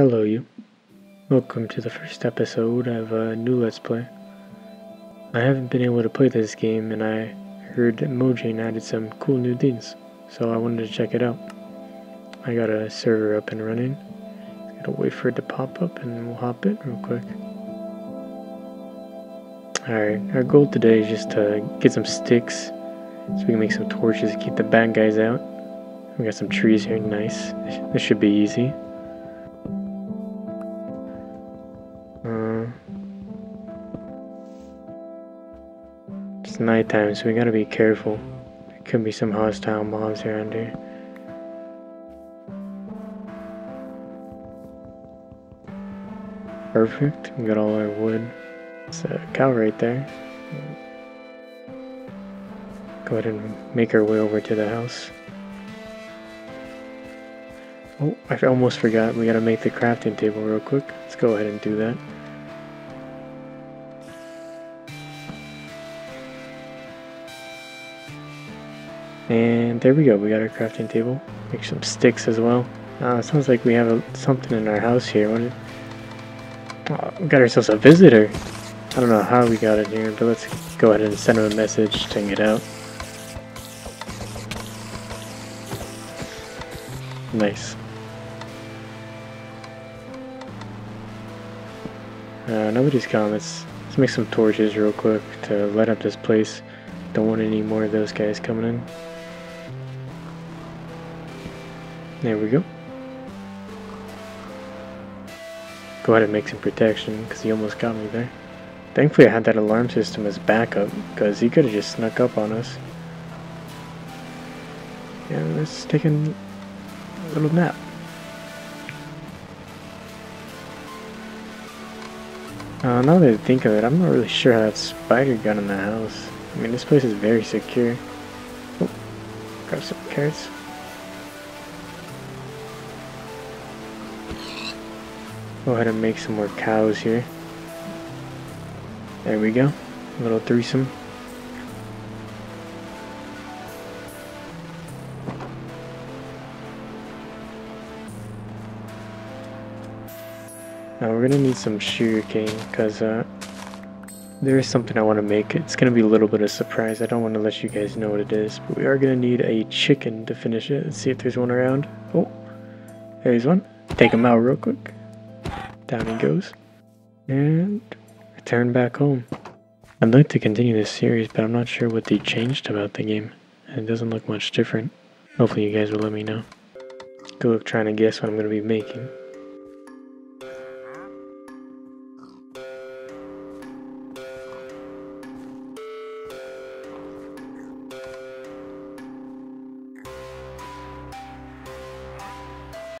Hello, you. Welcome to the first episode of a new Let's Play. I haven't been able to play this game, and I heard that Mojang added some cool new things, so I wanted to check it out. I got a server up and running. Gotta wait for it to pop up, and we'll hop in real quick. Alright, our goal today is just to get some sticks so we can make some torches to keep the bad guys out. We got some trees here, nice. This should be easy. Nighttime, so we gotta be careful. There could be some hostile mobs around here. Perfect. We got all our wood. It's a cow right there. Go ahead and make our way over to the house. Oh, I almost forgot. We gotta make the crafting table real quick. Let's go ahead and do that. And there we go. We got our crafting table. Make some sticks as well. Uh, sounds like we have a, something in our house here. Oh, we got ourselves a visitor. I don't know how we got it here, but let's go ahead and send him a message, to get out. Nice. Uh, nobody's come. Let's, let's make some torches real quick to light up this place. Don't want any more of those guys coming in. There we go. Go ahead and make some protection, because he almost got me there. Thankfully I had that alarm system as backup, because he could have just snuck up on us. Yeah, let's take a little nap. Uh, now that I think of it, I'm not really sure how that spider got in the house. I mean, this place is very secure. Oh, grab some carrots. Go ahead and make some more cows here. There we go. A little threesome. Now we're gonna need some sugarcane because uh, there is something I want to make. It's gonna be a little bit of a surprise. I don't want to let you guys know what it is, but we are gonna need a chicken to finish it. Let's see if there's one around. Oh, there's one. Take him out real quick. Down he goes. And return back home. I'd like to continue this series, but I'm not sure what they changed about the game. It doesn't look much different. Hopefully you guys will let me know. Good luck trying to guess what I'm going to be making.